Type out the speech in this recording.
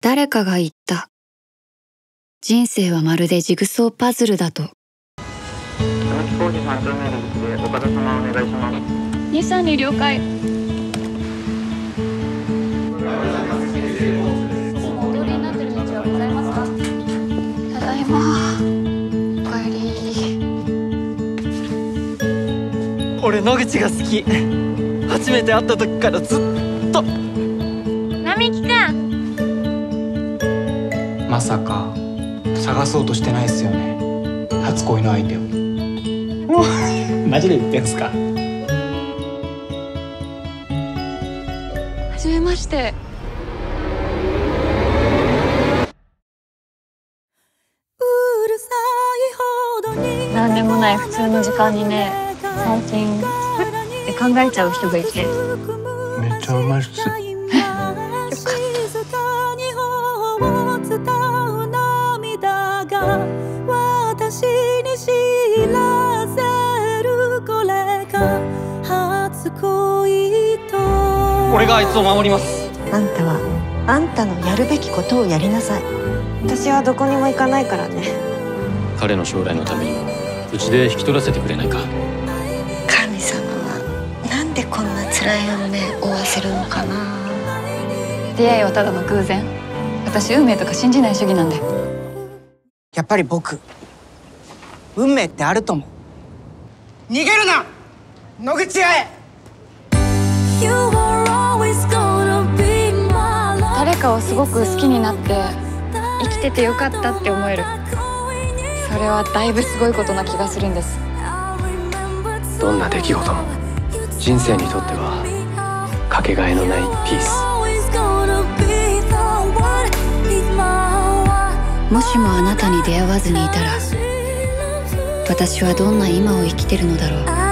誰かが言った。人生はまるでジグソーパズルだと。日産に了解。お通りになってる道はございますか？ただいま。おかえり。俺野口が好き。初めて会った時からずっと探そうとしてないっすよね。初恋の相手を。マジで言ってんすか？はじめまして。なんでもない普通の時間にね最近って考えちゃう人がいて。めっちゃうまいっす俺があいつを守ります。あんたはあんたのやるべきことをやりなさい。私はどこにも行かないからね。彼の将来のためにもうちで引き取らせてくれないか。神様はなんでこんな辛い運命を負わせるのかな。出会いはただの偶然。私運命とか信じない主義なんで。やっぱり僕運命ってあると思う。逃げるな！野口八重をすごく好きになって生きててよかったって思える。それはだいぶすごいことな気がするんです。どんな出来事も人生にとってはかけがえのないピース Always gonna be the one He's my one もしもあなたに出会わずにいたら、私はどんな今を生きてるのだろう。